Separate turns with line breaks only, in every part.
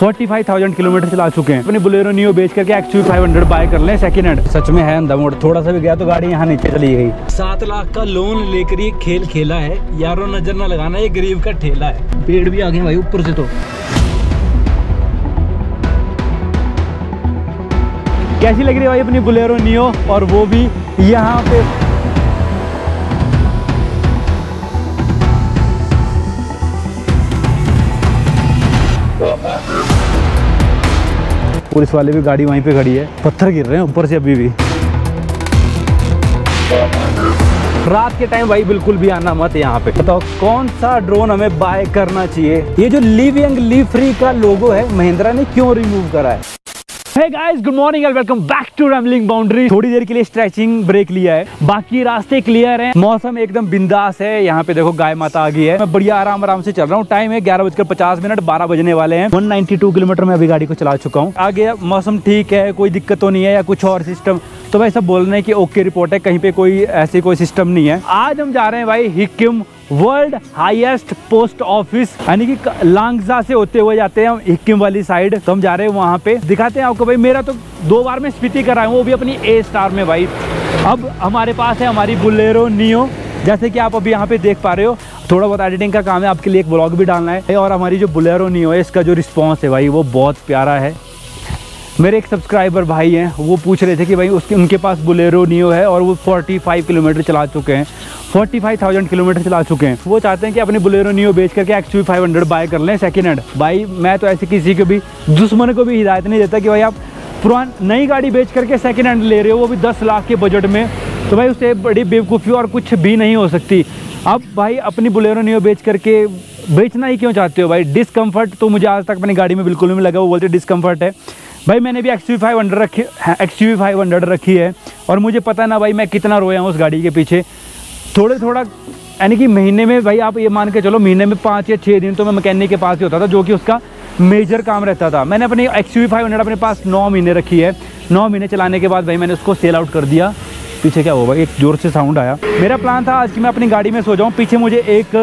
45,000 kilometre चला चुके हैं। अपने बुलेरो नियो बेच करके एक्चुअली 500 बाय कर लें सेकंड हैंड सच में है अंधा मोड़ थोड़ा सा भी गया तो गाड़ी यहाँ नीचे चली गई। सात लाख का लोन लेकर ये खेल खेला है। यारो नज़र ना लगाना ये गरीब का ठेला है। पेड़ भी आ गए भाई ऊपर से तो। कैसी लग रही है भाई अपनी बुलेरो नियो और वो भी यहाँ पे पुलिस वाले भी गाड़ी वहीं पे खड़ी है। पत्थर गिर रहे हैं ऊपर से अभी भी। रात के टाइम भाई बिल्कुल भी आना मत यहाँ पे। बताओ कौन सा ड्रोन हमें बाय करना चाहिए? ये जो लिव यंग लिव फ्री का लोगो है, महिंद्रा ने क्यों रिमूव करा है? Hey guys good morning and welcome back to rambling boundary थोड़ी देर के लिए स्ट्रेचिंग ब्रेक लिया है। बाकी रास्ते क्लियर हैं। मौसम एकदम बिंदास है। यहाँ पे देखो गाय माता आ गई है। मैं बढ़िया आराम आराम से चल रहा हूँ। टाइम है ग्यारह बजकर पचास मिनट, बारह बजने वाले हैं। 192 किलोमीटर में अभी गाड़ी को चला चुका हूँ। आगे मौसम ठीक है, कोई दिक्कत तो नहीं है या कुछ और सिस्टम तो भाई सब बोल रहे हैं कि ओके रिपोर्ट है। कहीं पे कोई ऐसी कोई सिस्टम नहीं है। आज हम जा रहे हैं भाई Hikkim world highest post office यानी कि लांगजा से होते हुए जाते हैं हम वाली साइड तो हम जा रहे हैं वहाँ पे। दिखाते हैं आपको भाई, मेरा तो दो बार में स्पीति कराया हूँ, वो भी अपनी ए स्टार में भाई। अब हमारे पास है हमारी बुलेरो नियो। जैसे कि आप अभी यहाँ पे देख पा रहे हो, थोड़ा बहुत एडिटिंग का काम है, आपके लिए एक ब्लॉग भी डालना है। और हमारी जो बुलेरो नियो है, इसका जो रिस्पॉन्स है भाई, वो बहुत प्यारा है। मेरे एक सब्सक्राइबर भाई हैं, वो पूछ रहे थे कि भाई, उसके, उनके पास बुलेरो नियो है और वो 45 किलोमीटर चला चुके हैं। 45,000 किलोमीटर चला चुके हैं। वो चाहते हैं कि अपनी बुलेरो नियो बेच करके एक्चुअली 500 बाय कर लें सेकंड हैंड भाई मैं तो ऐसे किसी को भी दुश्मन को भी हिदायत नहीं देता कि भाई आप पुरान नई गाड़ी बेच करके सेकेंड हैंड ले रहे हो वो भी दस लाख के बजट में। तो भाई उससे बड़ी बेवकूफ़ी और कुछ भी नहीं हो सकती। अब भाई अपनी बुलेरो नियो बेच करके बेचना ही क्यों चाहते हो भाई? डिसकम्फर्ट तो मुझे आज तक अपनी गाड़ी में बिल्कुल नहीं लगा वो बोलते डिसकम्फर्ट है। भाई मैंने भी एक्स वी फाइव हंड्रेड रखी एक्स वी फाइव हंड्रेड रखी है। और मुझे पता ना भाई मैं कितना रोया हूँ उस गाड़ी के पीछे। थोड़े थोड़ा यानी कि महीने में भाई आप ये मान के चलो, महीने में पाँच या छः दिन तो मैं मैकेनिक के पास ही होता था, जो कि उसका मेजर काम रहता था। मैंने अपनी एक्स वी फाइव हंड्रेड अपने पास नौ महीने रखी है। नौ महीने चलाने के बाद भाई मैंने उसको सेल आउट कर दिया। पीछे क्या होगा एक ज़ोर से साउंड आया। मेरा प्लान था, आज कि मैं अपनी गाड़ी में सो जाऊँ, पीछे मुझे एक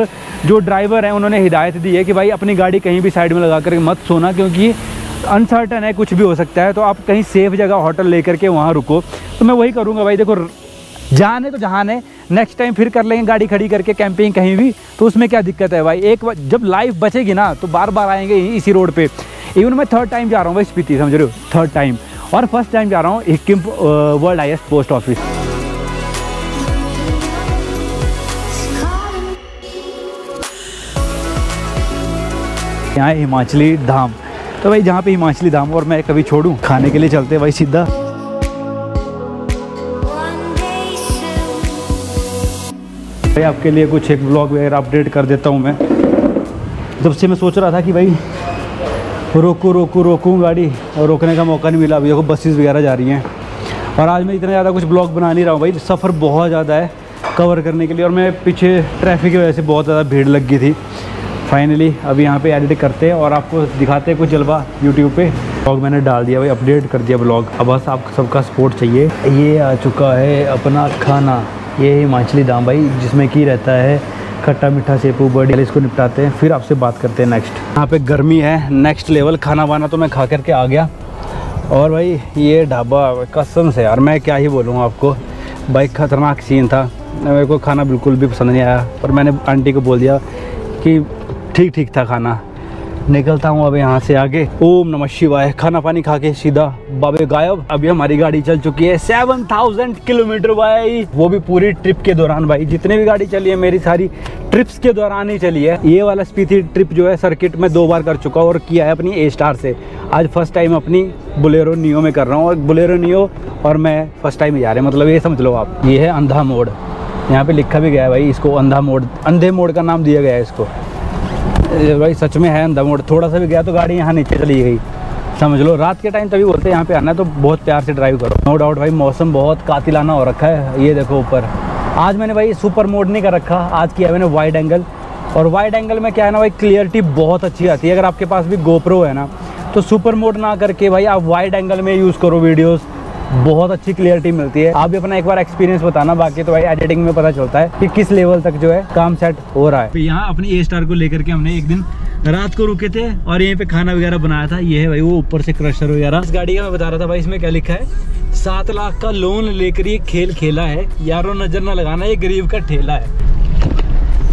जो ड्राइवर है, उन्होंने हिदायत दी है कि भाई अपनी गाड़ी कहीं भी साइड में लगा कर मत सोना, क्योंकि अनसर्टन है, कुछ भी हो सकता है तो आप कहीं सेफ़ जगह होटल लेकर के वहाँ रुको। तो मैं वही करूँगा भाई, देखो जहाँ है तो जहाँ है। नेक्स्ट टाइम फिर कर लेंगे गाड़ी खड़ी करके कैंपिंग कहीं भी तो उसमें क्या दिक्कत है भाई? एक जब लाइफ बचेगी ना तो बार बार आएँगे इसी रोड पे। इवन मैं थर्ड टाइम जा रहा हूँ भाई स्पीति, समझ रहे हो? थर्ड टाइम और फ़र्स्ट टाइम जा रहा हूँ Hikkim world highest post office यहाँ हिमाचली धाम। तो भाई जहाँ पे हिमाचली धाम, और मैं कभी छोड़ूं? खाने के लिए चलते भाई सीधा। भाई आपके लिए कुछ एक ब्लॉग वगैरह अपडेट कर देता हूँ मैं। जब से मैं सोच रहा था कि भाई, रोकूँ रोकूँ रोकूँ गाड़ी, और रोकने का मौका नहीं मिला। अभी देखो बसेस वगैरह जा रही हैं। और आज मैं इतना ज़्यादा कुछ ब्लॉग बना नहीं रहा हूँ भाई। सफ़र बहुत ज़्यादा है कवर करने के लिए, और मैं पीछे ट्रैफ़िक की वजह से बहुत ज़्यादा भीड़ लग गई थी। फाइनली अभी यहाँ पे एडिट करते हैं, और आपको दिखाते हैं कुछ जलवा यूट्यूब पे। ब्लॉग मैंने डाल दिया, भाई अपडेट कर दिया ब्लॉग अब बस आप सबका सपोर्ट चाहिए। ये आ चुका है अपना खाना। ये हिमाचली दाम भाई, जिसमें की रहता है खट्टा मीठा सेपू, बड़ी इसको निपटाते हैं। फिर आपसे बात करते हैं नेक्स्ट यहाँ पे गर्मी है नेक्स्ट लेवल खाना वाना तो मैं खा करके आ गया। और भाई, ये ढाबा, कसम से यार, मैं क्या ही बोलूँ आपको। भाई, ख़तरनाक सीन था। मेरे को खाना बिल्कुल भी पसंद नहीं आया और मैंने आंटी को बोल दिया कि ठीक ठीक था खाना। निकलता हूँ अब यहाँ से आगे। ओम नमः शिवाय। खाना पानी खा के सीधा बाबे गायब। अभी हमारी गाड़ी चल चुकी है सेवन थाउज़ेंड किलोमीटर भाई। वो भी पूरी ट्रिप के दौरान भाई। जितने भी गाड़ी चली है, मेरी सारी ट्रिप्स के दौरान ही चली है। ये वाला स्पीति ट्रिप जो है सर्किट में दो बार कर चुका हूँ और किया है अपनी ए स्टार से। आज फ़र्स्ट टाइम अपनी बुलेरो नियो में कर रहा हूँ। बुलेरो नियो और मैं फ़र्स्ट टाइम ही जा रहे हैं। मतलब ये समझ लो आप। ये है अंधा मोड़ यहाँ पे लिखा भी गया है भाई, इसको अंधा मोड़ अंधे मोड़ का नाम दिया गया है इसको। भाई सच में है अंधा मोड़। थोड़ा सा भी गया तो गाड़ी यहाँ नीचे चली गई। समझ लो, रात के टाइम तभी बोलते हैं यहाँ पे आना है तो बहुत प्यार से ड्राइव करो। नो डाउट भाई, मौसम बहुत कातिलाना हो रखा है, ये देखो ऊपर। आज मैंने भाई सुपर मोड नहीं कर रखा, आज किया मैंने वाइड एंगल और वाइड एंगल में क्या है ना भाई क्लियरिटी बहुत अच्छी आती है। अगर आपके पास भी गोप्रो है ना तो सुपर मोड ना करके भाई आप वाइड एंगल में यूज़ करो वीडियोज़ बहुत अच्छी क्लियरिटी मिलती है। आप भी अपना एक बार एक्सपीरियंस बताना, बाकी तो भाई एडिटिंग में पता चलता है कि किस लेवल तक जो है काम सेट हो रहा है। यहाँ अपनी ए स्टार को लेकर के हमने एक दिन रात को रुके थे और यहीं पे खाना वगैरह बनाया था। ये है भाई वो ऊपर से क्रशर वगैरह। इस गाड़ी का मैं बता रहा था भाई, इसमें क्या लिखा है? सात लाख का लोन लेकर ये खेल खेला है। यारों नज़र ना लगाना, ये गरीब का ठेला है।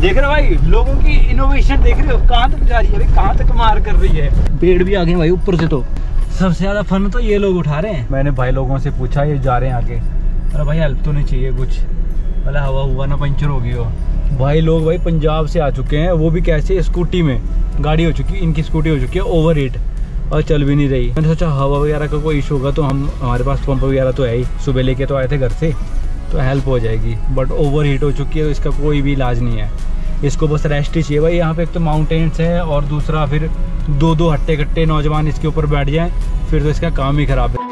देख रहे भाई, लोगों की इनोवेशन देख रहे हो, कहाँ तक जा रही है कहाँ तक मार कर रही है? पेड़ भी आ गए भाई, ऊपर से तो। सबसे ज़्यादा फन तो ये लोग उठा रहे हैं। मैंने भाई लोगों से पूछा ये जा रहे हैं आगे। अरे भाई हेल्प तो नहीं चाहिए कुछ। भले हवा हुआ ना पंचर होगी हो। भाई लोग भाई पंजाब से आ चुके हैं वो भी कैसे स्कूटी में। गाड़ी हो चुकी इनकी स्कूटी हो चुकी है ओवर हीट और चल भी नहीं रही। मैंने सोचा हवा वगैरह का कोई इशू होगा तो हम हमारे पास पंप वगैरह तो है ही। सुबह लेके तो आए थे घर से तो हेल्प हो जाएगी। बट ओवर हीट हो चुकी है तो इसका कोई भी इलाज नहीं है। इसको बस रेस्ट ही चाहिए। भाई, यहाँ पे एक तो माउंटेन्स है और दूसरा फिर दो दो हट्टे कट्टे नौजवान इसके ऊपर बैठ जाए, फिर तो इसका काम ही खराब है।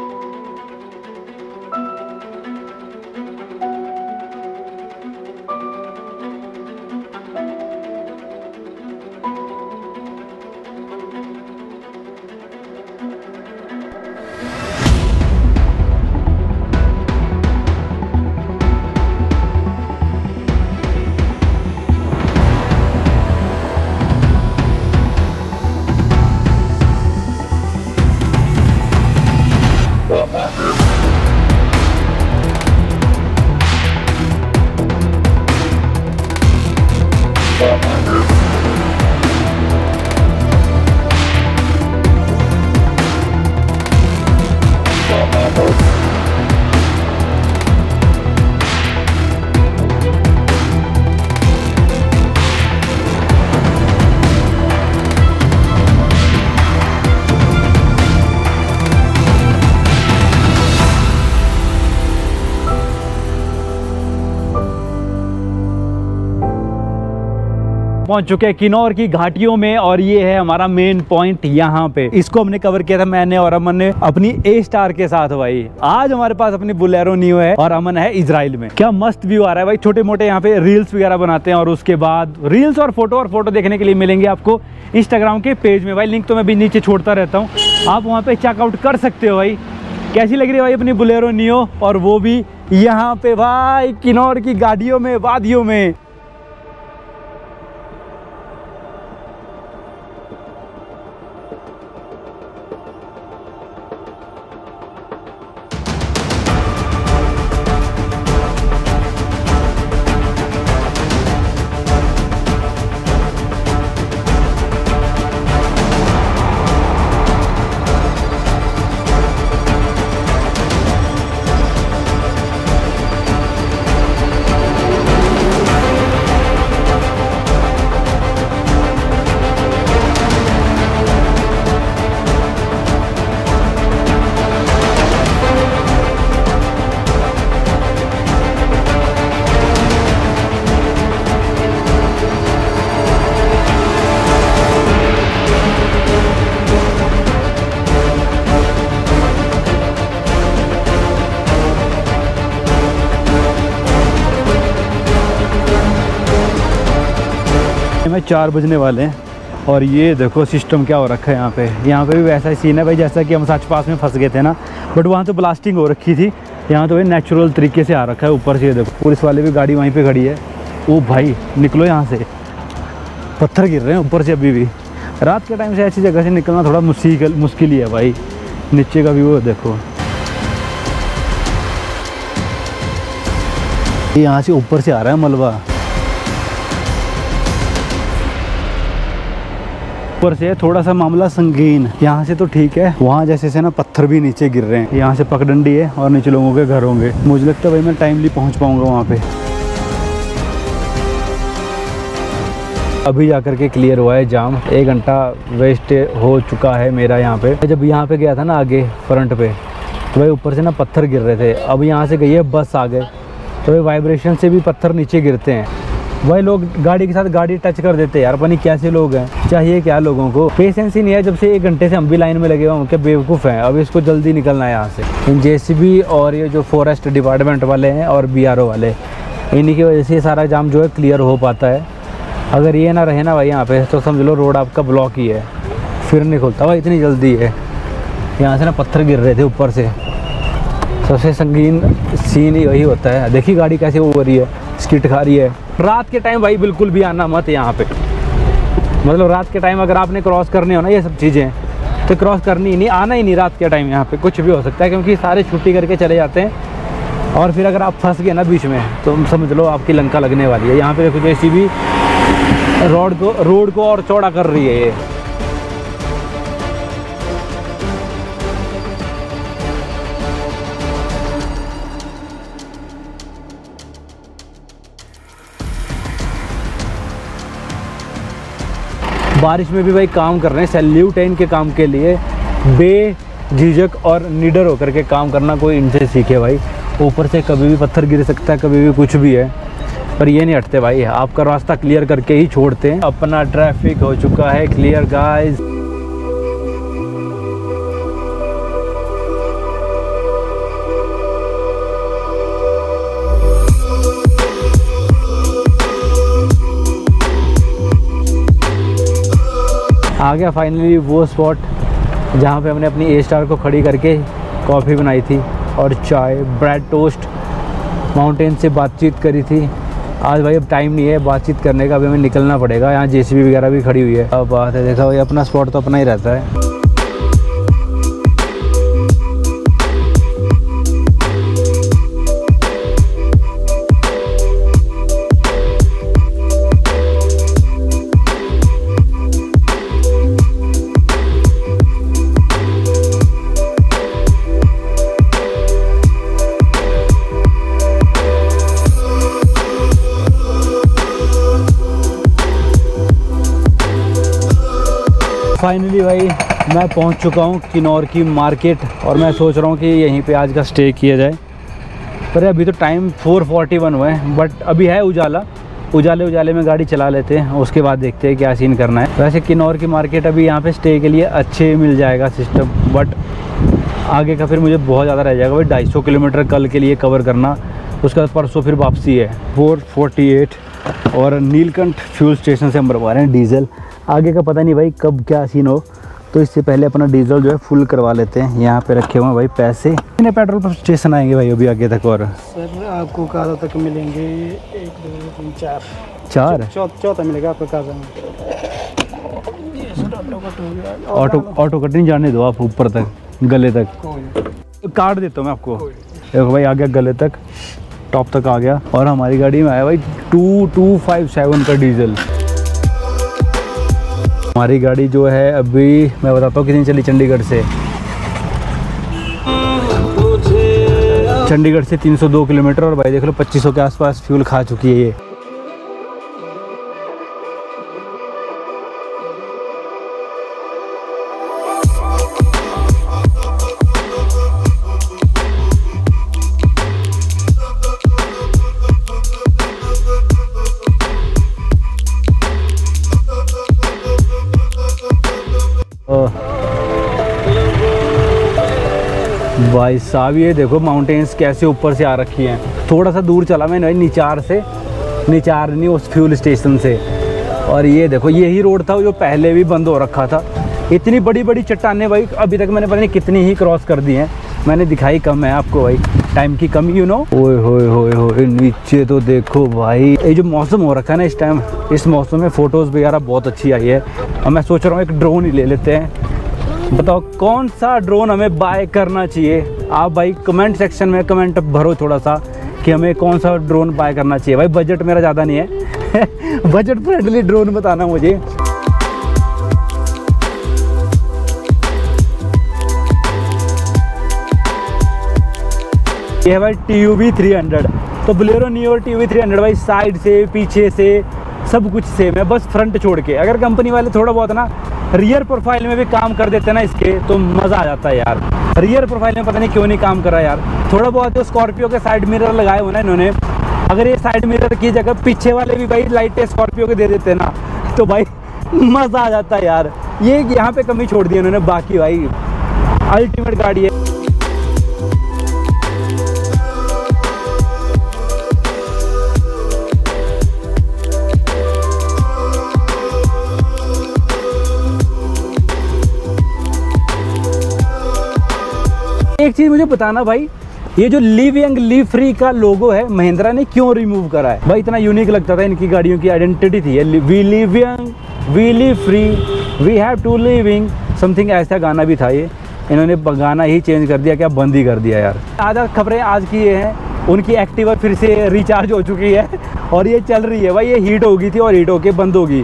पहुँच चुके हैं किन्नौर की घाटियों में और ये है हमारा मेन पॉइंट यहाँ पे। इसको हमने कवर किया था मैंने और अमन ने अपनी ए स्टार के साथ भाई। आज हमारे पास अपनी बुलेरो न्यू है और अमन है इसराइल में। क्या मस्त व्यू आ रहा है भाई। छोटे मोटे यहाँ पे रील्स वगैरह बनाते हैं और उसके बाद रील्स और फ़ोटो और फ़ोटो देखने के लिए मिलेंगे आपको इंस्टाग्राम के पेज में। भाई लिंक तो मैं भी नीचे छोड़ता रहता हूँ। आप वहाँ पे चेकआउट कर सकते हो भाई। कैसी लग रही है भाई अपनी बुलेरो नियो और वो भी यहाँ पे भाई किन्नौर की गाड़ियों में, वादियों में। में चार बजने वाले हैं। और ये देखो सिस्टम क्या हो रखा है यहाँ पे। यहाँ पे भी वैसा ही सीन है भाई, जैसा कि हम सच पास में फंस गए थे ना। बट वहाँ तो ब्लास्टिंग हो रखी थी। यहाँ तो भाई नेचुरल तरीके से आ रखा है ऊपर से देखो। पुलिस वाले भी गाड़ी वहीं पे खड़ी है। ओ भाई, निकलो यहाँ से। पत्थर गिर रहे हैं ऊपर से अभी भी। रात के टाइम से ऐसी जगह से निकलना थोड़ा मुश्किल मुश्किल ही है भाई। नीचे का व्यू देखो। यहाँ से ऊपर से आ रहा है मलबा। ऊपर से थोड़ा सा मामला संगीन। यहाँ से तो ठीक है, वहाँ जैसे से ना पत्थर भी नीचे गिर रहे हैं, यहाँ से पकड़ंडी है और नीचे लोगों के घर होंगे। मुझे लगता है भाई मैं टाइमली पहुँच पाऊँगा वहाँ पे। अभी जाकर के क्लियर हुआ है जाम। एक घंटा वेस्ट हो चुका है मेरा यहाँ पे। जब यहाँ पे गया था ना आगे फ्रंट पे तो भाई ऊपर से ना पत्थर गिर रहे थे। अब यहाँ से गई है, बस आ गए तो भाई वाइब्रेशन से भी पत्थर नीचे गिरते हैं। वही लोग गाड़ी के साथ गाड़ी टच कर देते हैं, यार, पता नहीं कैसे लोग हैं, चाहिए क्या लोगों को? पेशेंस ही नहीं है, जब से एक घंटे से हम भी लाइन में लगे हुए क्या बेवकूफ़ हैं? अब इसको जल्दी निकलना है यहाँ से। इन जेसीबी और ये जो फॉरेस्ट डिपार्टमेंट वाले हैं और बीआरओ वाले, इन्हीं की वजह से सारा जाम जो है क्लियर हो पाता है। अगर ये ना रहे ना भाई यहाँ पे तो समझ लो रोड आपका ब्लॉक ही है। फिर नहीं खुलता भाई, इतनी जल्दी है। यहाँ से ना पत्थर गिर रहे थे ऊपर से। सबसे संगीन सीन ही वही होता है। देखिए गाड़ी कैसे हो रही है। स्किट खा रही है। रात के टाइम भाई बिल्कुल भी आना मत यहाँ पे। मतलब रात के टाइम अगर आपने क्रॉस करने हो ना ये सब चीज़ें तो क्रॉस करनी ही नहीं, आना ही नहीं रात के टाइम यहाँ पे। कुछ भी हो सकता है, क्योंकि सारे छुट्टी करके चले जाते हैं। और फिर अगर आप फंस गए ना बीच में तो समझ लो आपकी लंका लगने वाली है। यहाँ पे देखो जैसी भी रोड को रोड को और चौड़ा कर रही है ये। बारिश में भी भाई काम कर रहे हैं, सैल्यूट है इनके काम के लिए। बे झिझक और निडर होकर के काम करना कोई इनसे सीखे भाई। ऊपर से कभी भी पत्थर गिर सकता है, कभी भी कुछ भी है। पर ये नहीं हटते भाई, आपका रास्ता क्लियर करके ही छोड़ते हैं। अपना ट्रैफ़िक हो चुका है क्लियर गाइस आ गया फाइनली वो स्पॉट जहाँ पे हमने अपनी ए स्टार को खड़ी करके कॉफ़ी बनाई थी और चाय ब्रेड टोस्ट माउंटेन से बातचीत करी थी। आज भाई अब टाइम नहीं है, बातचीत करने का, अभी हमें निकलना पड़ेगा। यहाँ जेसीबी वगैरह भी खड़ी हुई है। अब बात है, देखा भाई, अपना स्पॉट तो अपना ही रहता है। फाइनली भाई, मैं पहुँच चुका हूँ किन्नौर की मार्केट और मैं सोच रहा हूँ कि यहीं पे आज का स्टे किया जाए। पर अभी तो टाइम 4:41 हुआ है बट अभी है उजाला। उजाले उजाले में गाड़ी चला लेते हैं, उसके बाद देखते हैं क्या सीन करना है। वैसे किन्नौर की मार्केट अभी यहाँ पे स्टे के लिए अच्छे मिल जाएगा सिस्टम बट आगे का फिर मुझे बहुत ज़्यादा रह जाएगा भाई। ढाई सौ किलोमीटर कल के लिए कवर करना, उसके बाद परसों फिर वापसी है। फोर फोर्टी एट और नीलकंठ फ्यूल स्टेशन से हम भरवा रहे हैं डीजल आगे का पता नहीं भाई कब क्या सीन हो। तो इससे पहले अपना डीजल जो है फुल करवा लेते हैं। यहाँ पे रखे हुए हैं भाई पैसे। कितने पेट्रोल पंप स्टेशन आएँगे भाई अभी आगे तक और?
सर आपको काजा तक मिलेंगे एक दो तीन चार।
चार?
चौथा मिलेगा आपको काजा में। ऑटो
ऑटो कट नहीं जाने दो आप ऊपर तक गले तक। काट देता हूँ मैं आपको। देखो भाई आ गया गले तक टॉप तक आ गया। और हमारी गाड़ी में आया भाई टू टू फाइव सेवन का डीजल हमारी गाड़ी जो है अभी, मैं बताता हूँ कितनी चली चंडीगढ़ से। चंडीगढ़ से 302 किलोमीटर और भाई देख लो 2500 के आसपास फ्यूल खा चुकी है ये। भाई साहब, ये देखो माउंटेन्स कैसे ऊपर से आ रखी हैं। थोड़ा सा दूर चला मैंने भाई, निचार से। निचार नहीं, उस फ्यूल स्टेशन से। और ये देखो, यही रोड था जो पहले भी बंद हो रखा था। इतनी बड़ी बड़ी चट्टाने भाई, अभी तक मैंने पता नहीं कितनी ही क्रॉस कर दी हैं। मैंने दिखाई कम है आपको भाई टाइम की कमी यू नो ओए, होए होए होए, नीचे तो देखो भाई। ये जो मौसम हो रखा है ना इस टाइम इस मौसम में फ़ोटोज़ वगैरह बहुत अच्छी आई है। और मैं सोच रहा हूँ एक ड्रोन ही ले लेते हैं। बताओ, कौन सा ड्रोन हमें बाय करना चाहिए? आप भाई कमेंट सेक्शन में कमेंट भरो थोड़ा सा कि हमें कौन सा ड्रोन बाय करना चाहिए। भाई बजट मेरा ज़्यादा नहीं है। बजट फ्रेंडली ड्रोन बताना मुझे। ये है भाई T U V three hundred तो Bolero Neo T V three hundred भाई साइड से, पीछे से, सब कुछ सेम है, बस फ्रंट छोड़ के। अगर कंपनी वाले थोड़ा बहुत ना रियर प्रोफ़ाइल में भी काम कर देते ना इसके तो मज़ा आ जाता है यार। रियर प्रोफ़ाइल में पता नहीं क्यों नहीं काम करा यार। थोड़ा बहुत जो स्कॉर्पियो के साइड मिरर लगाए हुए ना इन्होंने। अगर ये साइड मिरर की जगह पीछे वाले भी भाई लाइटें स्कॉर्पियो के दे देते ना तो भाई मज़ा आ जाता है यार। ये यहाँ पे कमी छोड़ दी इन्होंने, बाकी भाई। अल्टीमेट गाड़ी है। एक चीज़ मुझे बताना भाई, ये जो लिव यंग लिव फ्री का लोगो है, महिंद्रा ने क्यों रिमूव करा है? भाई इतना यूनिक लगता था इनकी गाड़ियों की आइडेंटिटी थी। We live young we live free we have to living something ऐसा गाना भी था ये। इन्होंने गाना ही चेंज कर दिया, क्या बंद ही कर दिया यार। आधा खबरें आज की ये हैं। उनकी एक्टिवा फिर से रिचार्ज हो चुकी है और ये चल रही है भाई, ये हीट हो गई थी और हीट होके बंद होगी।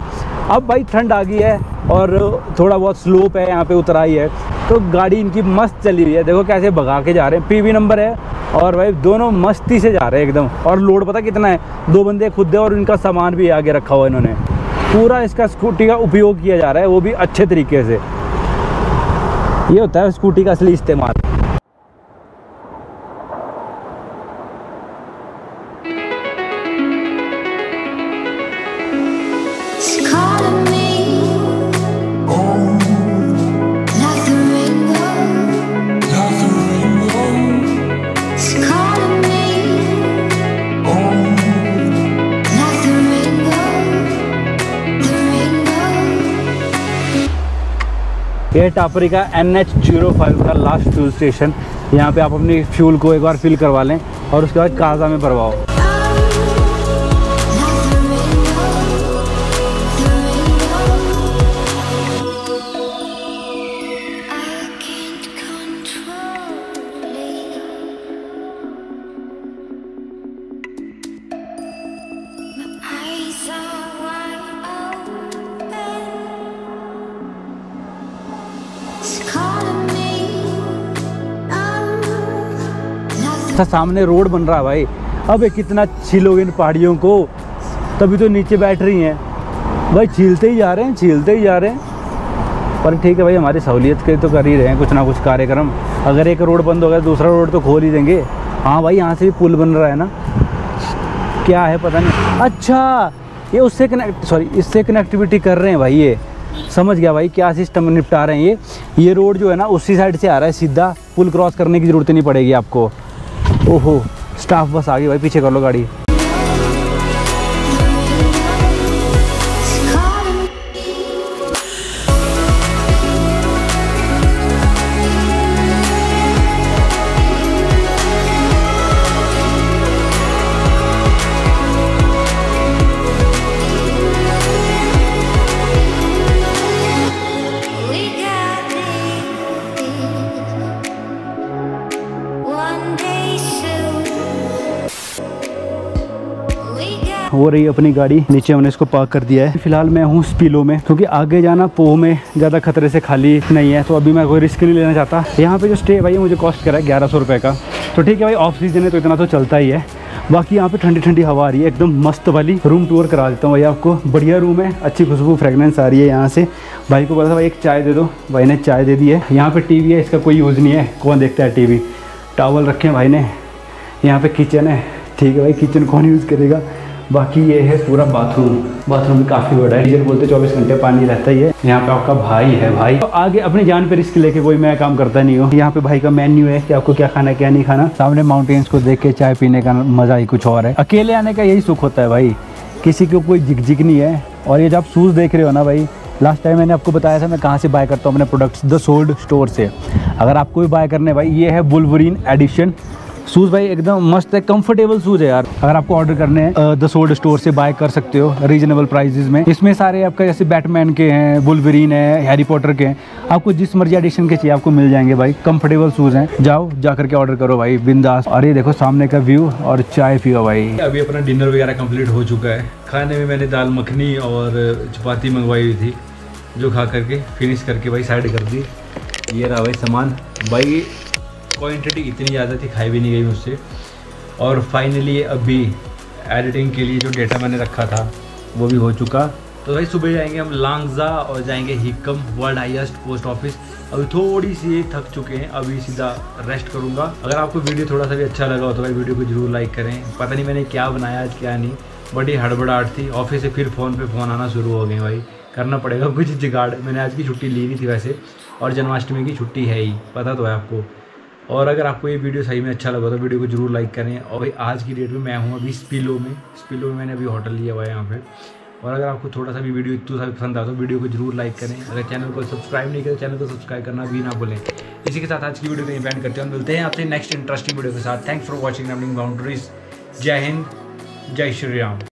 अब भाई ठंड आ गई है और थोड़ा बहुत स्लोप है, यहाँ पे उतराई है। तो गाड़ी इनकी मस्त चली हुई है। देखो कैसे भगा के जा रहे हैं। पीवी नंबर है और भाई दोनों मस्ती से जा रहे हैं एकदम। और लोड पता कितना है? दो बंदे खुद है और इनका सामान भी आगे रखा हुआ इन्होंने। पूरा इसका स्कूटी का उपयोग किया जा रहा है, वो भी अच्छे तरीके से। ये होता है स्कूटी का असली इस्तेमाल। ये टापरी का एन एच ज़ीरो फाइव का लास्ट फ्यूल स्टेशन यहाँ पे आप अपनी फ्यूल को एक बार फिल करवा लें और उसके बाद काजा में भरवाओ। अच्छा सामने रोड बन रहा है भाई। अबे कितना छीलोगे इन पहाड़ियों को। तभी तो नीचे बैठ रही हैं। भाई छीलते ही जा रहे हैं छीलते ही जा रहे हैं। पर ठीक है भाई, हमारी सहूलियत के तो कर ही रहे हैं कुछ ना कुछ कार्यक्रम। अगर एक रोड बंद हो गया दूसरा रोड तो खोल ही देंगे। हाँ भाई, यहाँ से भी पुल बन रहा है ना। क्या है पता नहीं। अच्छा ये उससे कनेक्ट सॉरी इससे कनेक्टिविटी कर रहे हैं भाई ये। समझ गया भाई, क्या सिस्टम निपटा रहे हैं ये। ये रोड जो है ना, उसी साइड से आ रहा है सीधा। पुल क्रॉस करने की ज़रूरत नहीं पड़ेगी आपको। ओहो स्टाफ बस आ गई भाई पीछे कर लो गाड़ी। हो रही है अपनी गाड़ी। नीचे हमने इसको पार्क कर दिया है। फ़िलहाल मैं हूँ स्पीलो में, क्योंकि आगे जाना पोह में ज़्यादा खतरे से खाली नहीं है तो अभी मैं कोई रिस्क नहीं लेना चाहता। यहाँ पे जो स्टे भाई मुझे कॉस्ट करा है ग्यारह सौ रुपये का। तो ठीक है भाई ऑफ़ सीज़न है तो इतना तो चलता ही है। बाकी यहाँ पे ठंडी ठंडी हवा आ रही है, एकदम मस्त वाली रूम टूर करा देता हूँ भाई आपको। बढ़िया रूम है, अच्छी खुशबू फ्रेगनेंस आ रही है यहाँ से। भाई को बोला था, भाई एक चाय दे दो। भाई ने चाय दे दी है। यहाँ पे टीवी है, इसका कोई यूज़ नहीं है। कौन देखता है टीवी टावल रखे हैं भाई ने। यहाँ पे किचन है। ठीक है भाई किचन कौन यूज़ करेगा? बाकी ये है पूरा बाथरूम। बाथरूम भी काफ़ी बड़ा है। बोलते चौबीस घंटे पानी रहता ही है। यहाँ पे आपका भाई है, भाई। तो आगे अपनी जान पे रिस्क लेके कोई मैं काम करता नहीं हूँ। यहाँ पे भाई का मेन्यू है कि आपको क्या खाना, क्या नहीं खाना। सामने माउंटेन्स को देख के चाय पीने का मज़ा ही कुछ और है। अकेले आने का यही सुख होता है भाई। किसी को कोई झिकझिक नहीं है। और ये जब शूज़ देख रहे हो ना भाई लास्ट टाइम मैंने आपको बताया था मैं कहाँ से बाय करता हूँ अपने प्रोडक्ट्स द सोल्ड स्टोर से। अगर आपको भी बाय करने भाई, ये है बुलवरीन एडिशन शूज़ भाई, एकदम मस्त है कंफर्टेबल शूज़ है यार। अगर आपको ऑर्डर करने हैं द सोल्ड स्टोर से बाय कर सकते हो रीजनेबल प्राइजेस में। इसमें सारे आपका जैसे बैटमैन के हैं बुलवरीन है हैरी पॉटर के हैं, आपको जिस मर्ज़ी एडिशन के चाहिए आपको मिल जाएँगे भाई। कंफर्टेबल शूज़ हैं। जाओ जा करके ऑर्डर करो भाई, बिंदास। और ये देखो, सामने का व्यू और चाय पियो भाई।
अभी अपना डिनर वगैरह कंप्लीट हो चुका है। खाने में मैंने दाल मखनी और चपाती मंगवाई हुई थी, जो खा करके फिनिश करके भाई साइड कर दी। ये रहा भाई सामान। भाई क्वांटिटी इतनी ज़्यादा थी खाई भी नहीं गई मुझसे। और फाइनली अभी एडिटिंग के लिए जो डेटा मैंने रखा था, वो भी हो चुका। तो भाई सुबह जाएँगे हम लांगजा और जाएँगे Hikkim world highest post office अभी थोड़ी सी थक चुके हैं, अभी सीधा रेस्ट करूँगा। अगर आपको वीडियो थोड़ा सा भी अच्छा लगा हो तो भाई वीडियो को ज़रूर लाइक करें। पता नहीं मैंने क्या बनाया आज, क्या नहीं। बड़ी हड़बड़ाहट थी। ऑफ़िस से फिर फ़ोन पे फ़ोन आना शुरू हो गए भाई। करना पड़ेगा कुछ जिगाड़। मैंने आज की छुट्टी ली नहीं थी वैसे। और जन्माष्टमी की छुट्टी है ही, पता तो है आपको। और अगर आपको ये वीडियो सही में अच्छा लगा तो वीडियो को ज़रूर लाइक करें। और भाई, आज की डेट में मैं हूँ अभी स्पीलो में। स्पिलो में मैंने अभी होटल लिया हुआ है यहाँ पे। और अगर आपको थोड़ा सा भी वीडियो इतना सा पसंद आता तो वीडियो को ज़रूर लाइक करें। अगर चैनल को सब्सक्राइब नहीं करें चैनल को सब्सक्राइब करना भी ना भूलें। इसी के साथ आज की वीडियो को इवेंट करते हैं मिलते हैं आपसे नेक्स्ट इंटरेस्टिंग वीडियो के साथ। थैंक्स फॉर वॉचिंग बाउंड्रीज जय हिंद, जय श्री राम।